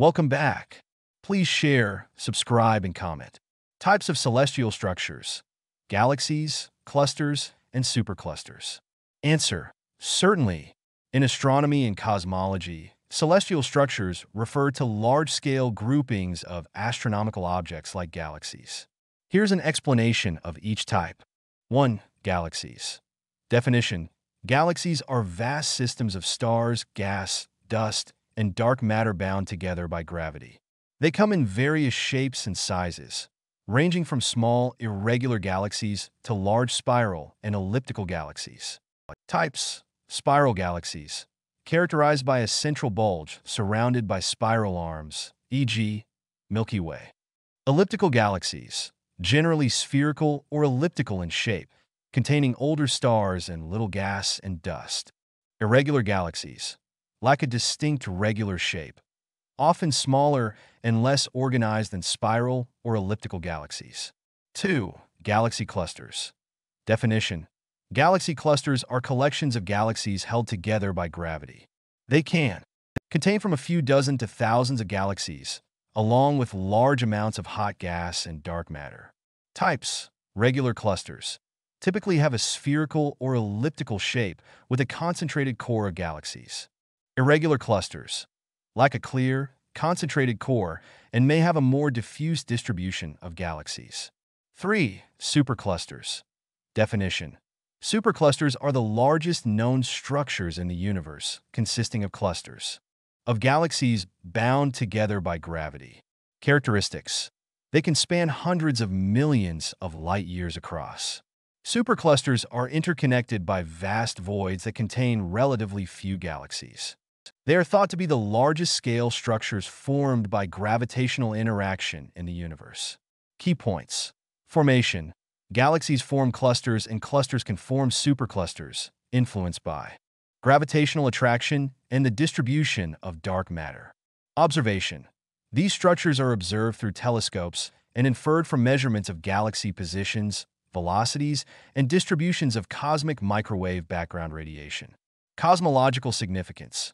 Welcome back. Please share, subscribe, and comment. Types of celestial structures galaxies, clusters, and superclusters. Answer Certainly. In astronomy and cosmology, celestial structures refer to large scale groupings of astronomical objects like galaxies. Here's an explanation of each type 1. Galaxies. Definition Galaxies are vast systems of stars, gas, dust, and dark matter bound together by gravity. They come in various shapes and sizes, ranging from small, irregular galaxies to large spiral and elliptical galaxies. Types Spiral galaxies, characterized by a central bulge surrounded by spiral arms, e.g., Milky Way. Elliptical galaxies, generally spherical or elliptical in shape, containing older stars and little gas and dust. Irregular galaxies, lack a distinct regular shape, often smaller and less organized than spiral or elliptical galaxies. 2. Galaxy clusters. Definition Galaxy clusters are collections of galaxies held together by gravity. They can contain from a few dozen to thousands of galaxies, along with large amounts of hot gas and dark matter. Types Regular clusters typically have a spherical or elliptical shape with a concentrated core of galaxies. Irregular clusters lack a clear, concentrated core and may have a more diffuse distribution of galaxies. 3. Superclusters Definition Superclusters are the largest known structures in the universe, consisting of clusters of galaxies bound together by gravity. Characteristics They can span hundreds of millions of light years across. Superclusters are interconnected by vast voids that contain relatively few galaxies. They are thought to be the largest scale structures formed by gravitational interaction in the universe. Key points Formation Galaxies form clusters and clusters can form superclusters, influenced by gravitational attraction and the distribution of dark matter. Observation These structures are observed through telescopes and inferred from measurements of galaxy positions, velocities, and distributions of cosmic microwave background radiation. Cosmological significance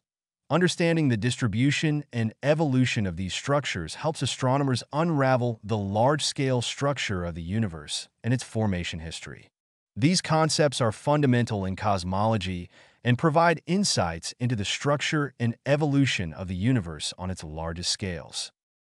Understanding the distribution and evolution of these structures helps astronomers unravel the large-scale structure of the universe and its formation history. These concepts are fundamental in cosmology and provide insights into the structure and evolution of the universe on its largest scales.